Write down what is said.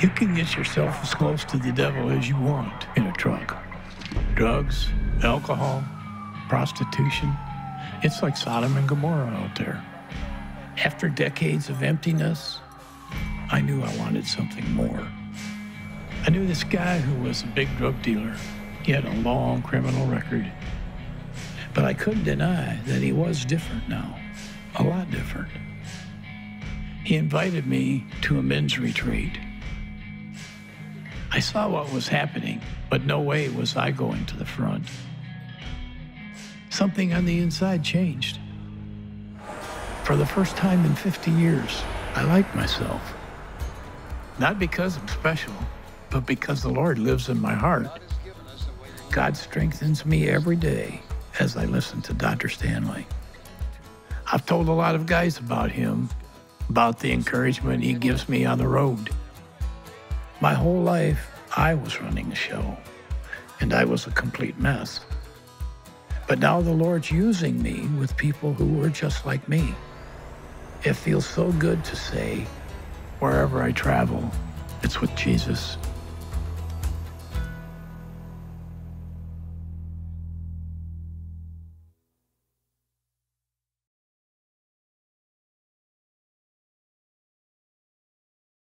You can get yourself as close to the devil as you want in a truck. Drugs, alcohol, prostitution. It's like Sodom and Gomorrah out there. After decades of emptiness, I knew I wanted something more. I knew this guy who was a big drug dealer. He had a long criminal record. But I couldn't deny that he was different now, a lot different. He invited me to a men's retreat. I saw what was happening, but no way was I going to the front. Something on the inside changed. For the first time in 50 years, I liked myself. Not because I'm special, but because the Lord lives in my heart. God strengthens me every day as I listen to Dr. Stanley. I've told a lot of guys about him, about the encouragement he gives me on the road. My whole life, I was running the show, and I was a complete mess. But now the Lord's using me with people who were just like me. It feels so good to say, wherever I travel, it's with Jesus